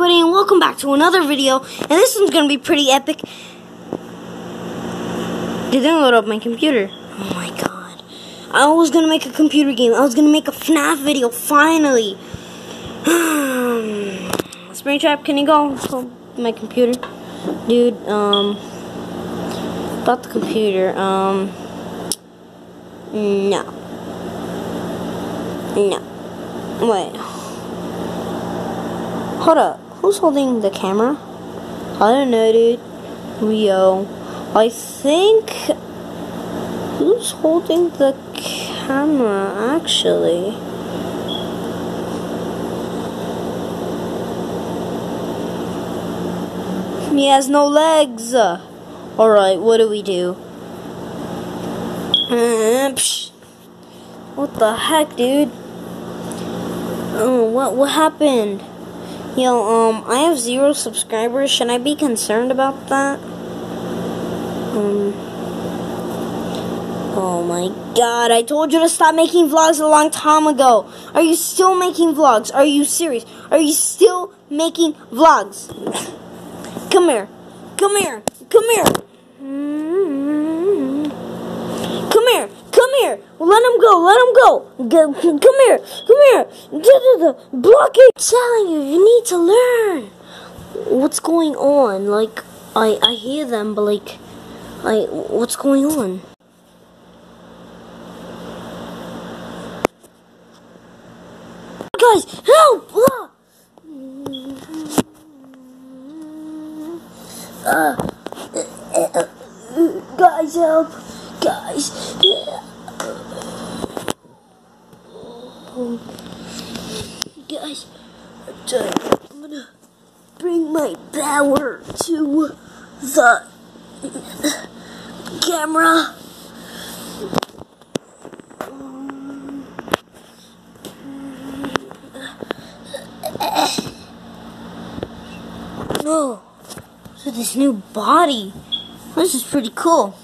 everybody and welcome back to another video and this one's gonna be pretty epic. Didn't load up my computer. Oh my god. I was gonna make a computer game. I was gonna make a FNAF video finally. Springtrap, can you go to my computer? Dude, um about the computer, um no. No. Wait. Hold up. Who's holding the camera? I don't know, dude. Rio. I think. Who's holding the camera, actually? He has no legs. Alright, what do we do? Uh, what the heck, dude? Oh, what what happened? Yo, um, I have zero subscribers. Should I be concerned about that? Um. Oh my god, I told you to stop making vlogs a long time ago. Are you still making vlogs? Are you serious? Are you still making vlogs? Come here. Come here. Come here. Come here. Come here. Let him go. Let him go. Come here. Come here. Block it. I'm telling you, you need to learn. What's going on? Like, I I hear them, but like, I what's going on? Guys, help! Ah. Uh, guys, help! Guys, yeah. Guys, I'm gonna bring my power to the camera. Oh, so this new body. This is pretty cool.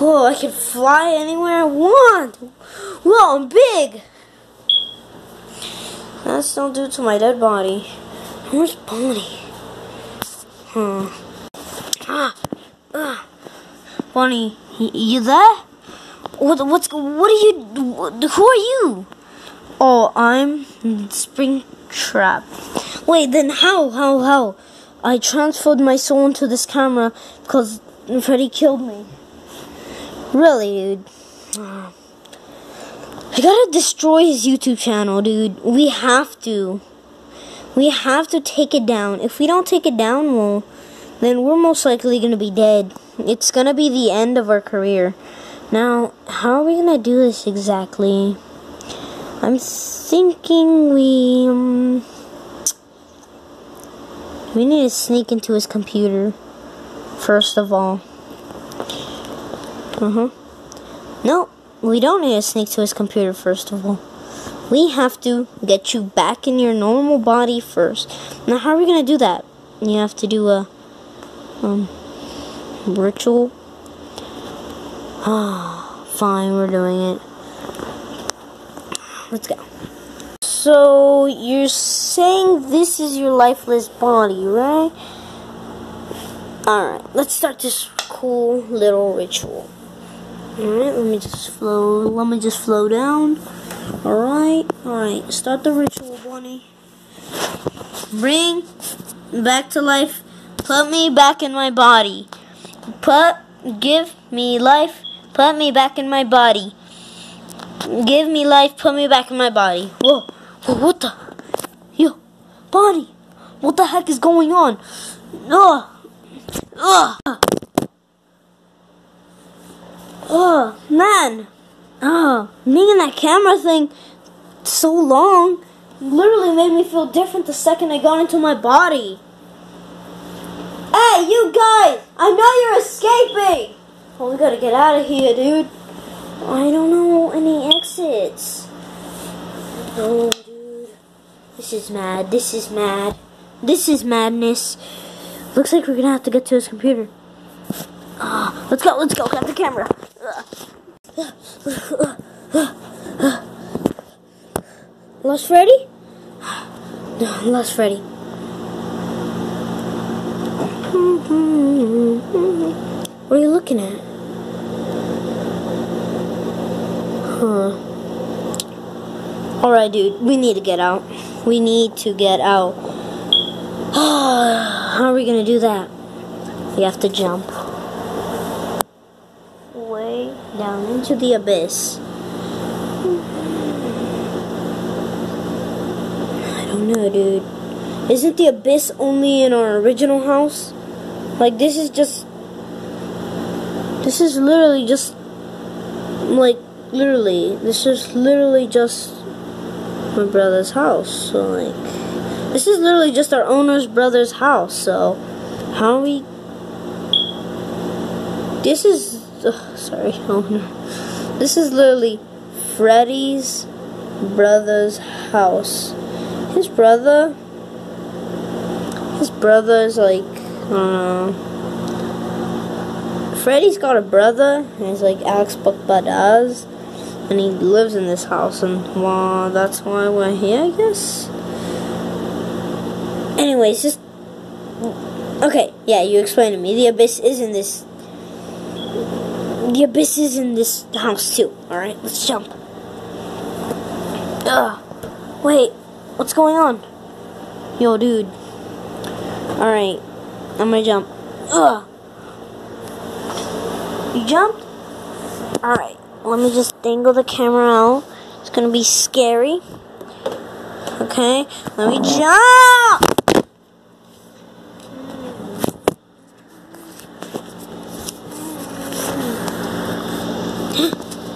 Oh, I can fly anywhere I want. Whoa, I'm big. That's don't do to my dead body. Where's Bonnie? Hmm. Ah, ah. Bonnie, you there? What? What's? What are you? Who are you? Oh, I'm Springtrap. Wait, then how? How? How? I transferred my soul into this camera because Freddy killed me. Really, dude. I gotta destroy his YouTube channel, dude. We have to. We have to take it down. If we don't take it down, well, then we're most likely gonna be dead. It's gonna be the end of our career. Now, how are we gonna do this exactly? I'm thinking we. Um, we need to sneak into his computer, first of all. Uh huh. No, we don't need to sneak to his computer, first of all. We have to get you back in your normal body first. Now, how are we to do that? You have to do a um, ritual. Ah, fine, we're doing it. Let's go. So, you're saying this is your lifeless body, right? Alright, let's start this cool little ritual. Alright, let me just flow, let me just flow down. Alright, alright, start the ritual, Bonnie. Bring back to life, put me back in my body. Put, give me life, put me back in my body. Give me life, put me back in my body. Whoa. What the? Yo, Bonnie, what the heck is going on? Ugh. Ugh. Oh, man. Oh, being in that camera thing so long literally made me feel different the second I got into my body. Hey, you guys! I know you're escaping! Oh, we gotta get out of here, dude. I don't know any exits. Oh. Dude this is mad. This is mad. This is madness. Looks like we're gonna have to get to his computer. Uh, let's go, let's go, grab the camera. Lost Freddy? No, Lost Freddy. What are you looking at? Huh. Alright, dude. We need to get out. We need to get out. How are we to do that? We have to jump. Down into the abyss. I don't know, dude. Isn't the abyss only in our original house? Like, this is just. This is literally just. Like, literally. This is literally just my brother's house. So, like. This is literally just our owner's brother's house. So, how are we. This is. Sorry, oh, owner. This is literally Freddy's brother's house. His brother. His brother is like I don't know. Freddy's got a brother, and he's like Alex Badaz, and he lives in this house, and well, that's why we're here, I guess. Anyways, just okay. Yeah, you explained to me. The abyss is in this. The abyss is in this house too. All right, let's jump. Ugh. Wait, what's going on? Yo, dude. All right. I'm gonna jump. Ugh. You jumped? Alright, let me just dangle the camera out. It's gonna be scary. Okay, let me jump!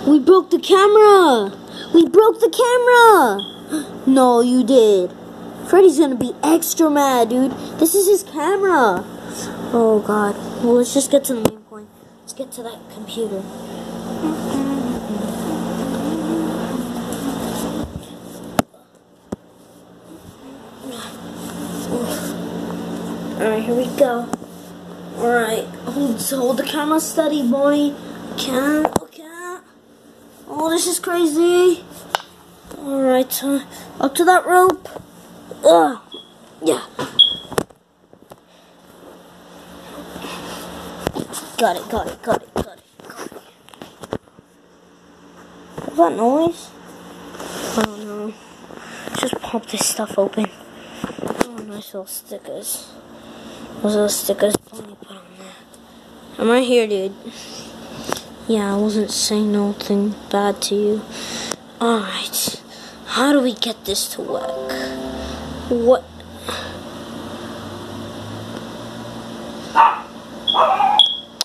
We broke camera! We broke the camera! No, you did. Freddy's gonna be extra mad, dude. This is his camera. Oh god. Well, let's just get to the main point. Let's get to that computer. Alright, here we go. Alright, hold, hold the camera steady, boy. Can't. Oh, this is crazy. Alright, uh, up to that rope. Ugh. Yeah. Got it, got it, got it, got it, got it. What's that noise? I don't know. Just pop this stuff open. Oh, nice little stickers. Those little stickers put on. I'm right here, dude. Yeah, I wasn't saying nothing bad to you. Alright. How do we get this to work? What?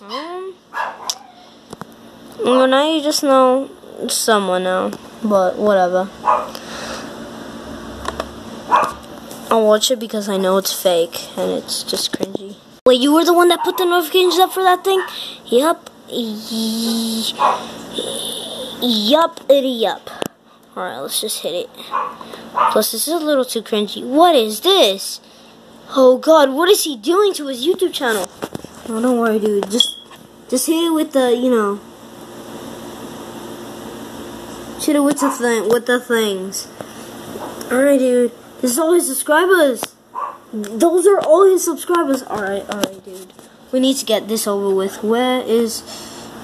Um, well, now you just know someone now, but whatever. I'll watch it because I know it's fake and it's just cringy. Wait, you were the one that put the notifications up for that thing? Yup. Yup, itty yup. Alright, let's just hit it. Plus, this is a little too cringy. What is this? Oh god, what is he doing to his YouTube channel? No, don't worry, dude. Just, just hit it with the, you know. Hit it with the thing, with the things. Alright, dude. This is all his subscribers. Those are all his subscribers. Alright, alright, dude. We need to get this over with. Where is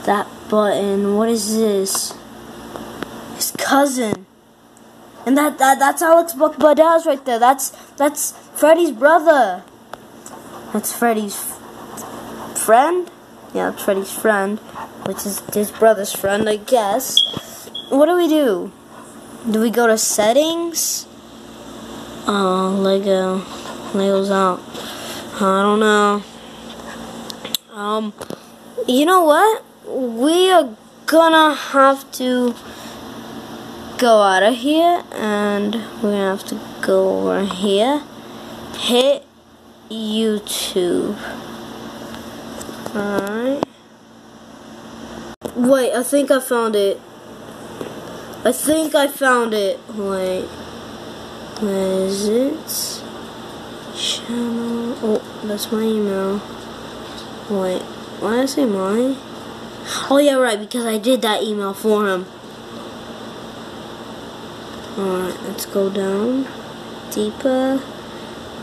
that button? What is this? His cousin. And that, that that's Alex Badaz right there. That's that's Freddy's brother. That's Freddy's friend. Yeah, that's Freddy's friend, which is his brother's friend, I guess. What do we do? Do we go to settings? Oh, Lego. Lego's out. I don't know. Um, you know what? We are gonna have to go out of here and we're gonna have to go over here. Hit YouTube. Alright. Wait, I think I found it. I think I found it. Wait. Where is it? Channel. Oh, that's my email. Wait, why did I say mine? Oh yeah, right, because I did that email for him. Alright, let's go down. Deeper.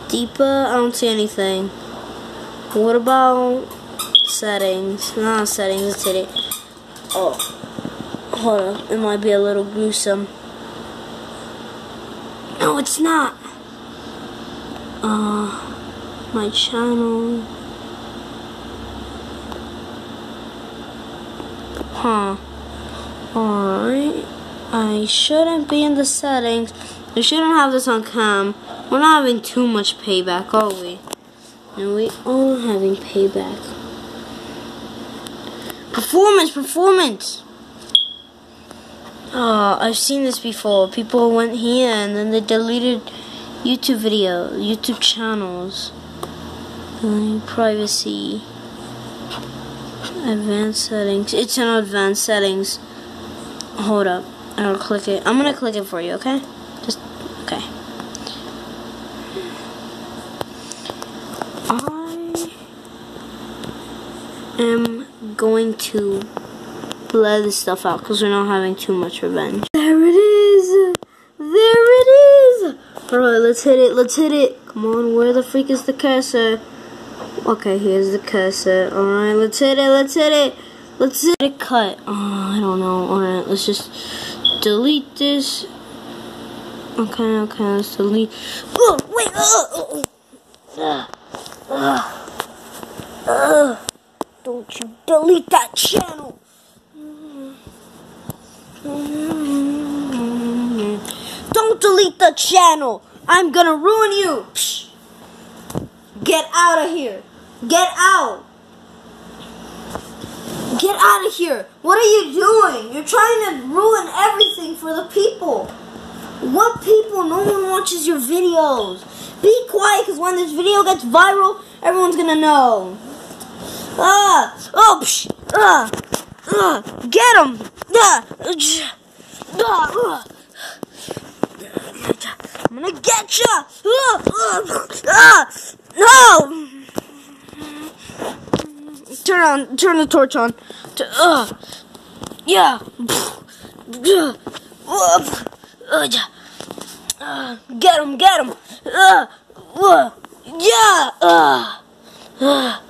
Deeper, I don't see anything. What about settings? Not settings, hit it. Oh, hold on. It might be a little gruesome. No, it's not. Uh, my channel. Huh. Alright. I shouldn't be in the settings. We shouldn't have this on cam. We're not having too much payback, are we? And we are having payback. Performance, performance! Oh, I've seen this before. People went here and then they deleted YouTube video, YouTube channels. Uh, privacy. Advanced settings. It's in advanced settings. Hold up. I'll click it. I'm gonna click it for you, okay? Just, okay. I am going to let this stuff out because we're not having too much revenge. There it is! There it is! Alright, let's hit it, let's hit it. Come on, where the freak is the cursor? Okay, here's the cursor. Alright, let's hit it, let's hit it. Let's hit it cut. Oh, I don't know. Alright, let's just delete this. Okay, okay, let's delete. Oh, wait! Uh, uh, uh, don't you delete that channel! Don't delete the channel! I'm gonna ruin you! Get out of here! Get out! Get out of here! What are you doing? You're trying to ruin everything for the people. What people? No one watches your videos. Be quiet, because when this video gets viral, everyone's gonna know. Ah! Oh! Psh, ah! Ah! Get him! Ah! Ah! ah. I'm gonna get you! Ah! Ah! No! Turn on, turn the torch on. Uh, yeah. Uh, get him, get him. Uh, uh, yeah. Uh, uh.